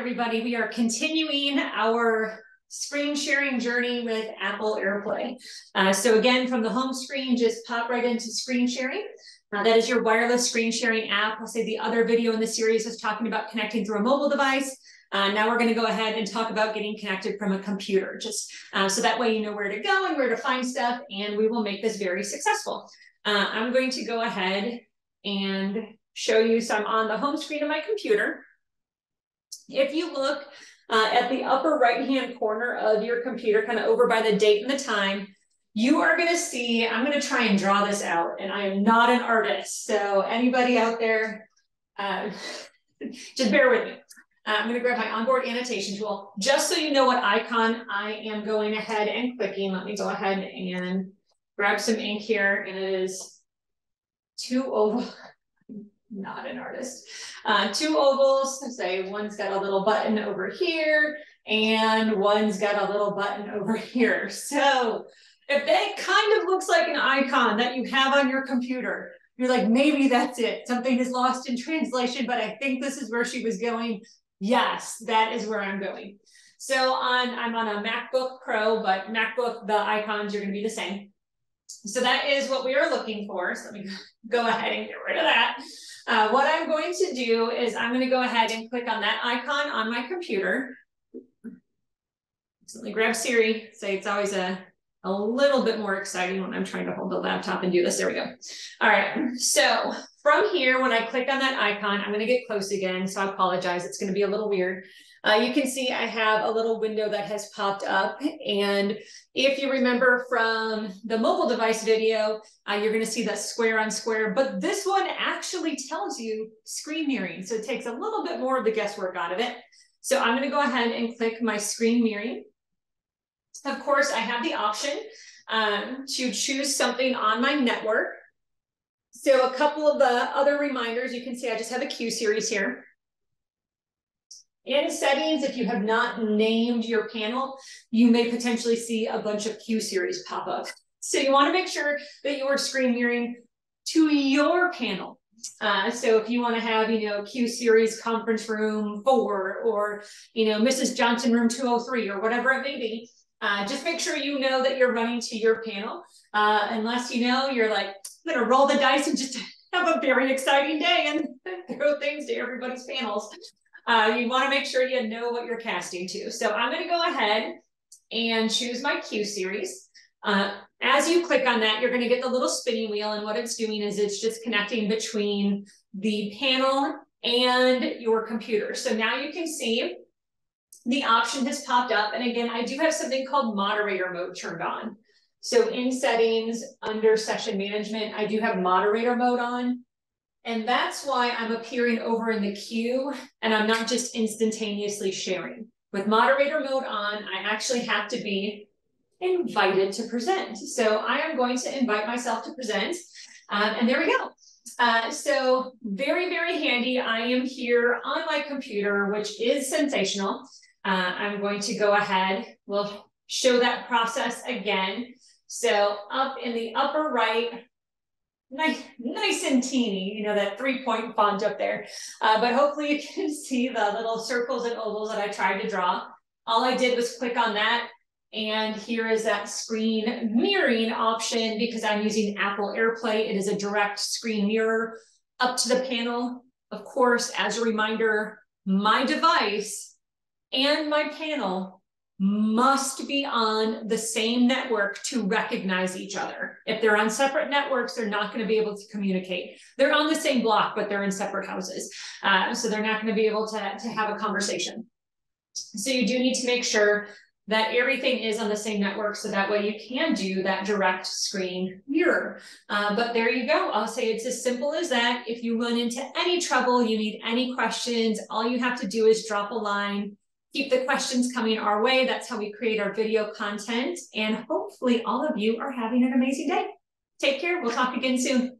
everybody. We are continuing our screen sharing journey with Apple AirPlay. Uh, so again, from the home screen, just pop right into screen sharing. Uh, that is your wireless screen sharing app. I'll say the other video in the series was talking about connecting through a mobile device. Uh, now we're going to go ahead and talk about getting connected from a computer, just uh, so that way you know where to go and where to find stuff, and we will make this very successful. Uh, I'm going to go ahead and show you some on the home screen of my computer. If you look uh, at the upper right-hand corner of your computer, kind of over by the date and the time, you are going to see, I'm going to try and draw this out, and I am not an artist. So anybody out there, uh, just bear with me. Uh, I'm going to grab my onboard annotation tool. Just so you know what icon I am going ahead and clicking, let me go ahead and grab some ink here, and it is two oval not an artist. Uh, two ovals, say one's got a little button over here and one's got a little button over here. So if that kind of looks like an icon that you have on your computer, you're like, maybe that's it. Something is lost in translation, but I think this is where she was going. Yes, that is where I'm going. So on, I'm on a MacBook Pro, but MacBook, the icons are gonna be the same. So that is what we are looking for. So let me go ahead and get rid of that. Uh, what I'm going to do is I'm going to go ahead and click on that icon on my computer. Let me grab Siri, say it's always a, a little bit more exciting when I'm trying to hold the laptop and do this. There we go. All right, so from here, when I click on that icon, I'm going to get close again, so I apologize. It's going to be a little weird. Uh, you can see I have a little window that has popped up. And if you remember from the mobile device video, uh, you're going to see that square on square. But this one actually tells you screen mirroring. So it takes a little bit more of the guesswork out of it. So I'm going to go ahead and click my screen mirroring. Of course, I have the option um, to choose something on my network. So a couple of the other reminders, you can see I just have a Q series here. In settings, if you have not named your panel, you may potentially see a bunch of Q series pop up. So you want to make sure that you are screen mirroring to your panel. Uh, so if you want to have, you know, Q series conference room four or, you know, Mrs. Johnson room 203 or whatever it may be, uh, just make sure you know that you're running to your panel. Uh, unless you know, you're like, I'm going to roll the dice and just have a very exciting day and throw things to everybody's panels uh, you want to make sure you know what you're casting to. So I'm going to go ahead and choose my Q series. Uh, as you click on that, you're going to get the little spinning wheel. And what it's doing is it's just connecting between the panel and your computer. So now you can see the option has popped up. And again, I do have something called moderator mode turned on. So in settings under session management, I do have moderator mode on. And that's why I'm appearing over in the queue and I'm not just instantaneously sharing. With moderator mode on, I actually have to be invited to present. So I am going to invite myself to present. Um, and there we go. Uh, so very, very handy. I am here on my computer, which is sensational. Uh, I'm going to go ahead. We'll show that process again. So up in the upper right, nice, nice and teeny, you know, that three point font up there. Uh, but hopefully you can see the little circles and ovals that I tried to draw. All I did was click on that. And here is that screen mirroring option because I'm using Apple AirPlay. It is a direct screen mirror up to the panel. Of course, as a reminder, my device and my panel must be on the same network to recognize each other. If they're on separate networks, they're not going to be able to communicate. They're on the same block, but they're in separate houses. Uh, so they're not going to be able to, to have a conversation. So you do need to make sure that everything is on the same network so that way you can do that direct screen mirror. Uh, but there you go. I'll say it's as simple as that. If you run into any trouble, you need any questions, all you have to do is drop a line keep the questions coming our way. That's how we create our video content. And hopefully all of you are having an amazing day. Take care. We'll talk again soon.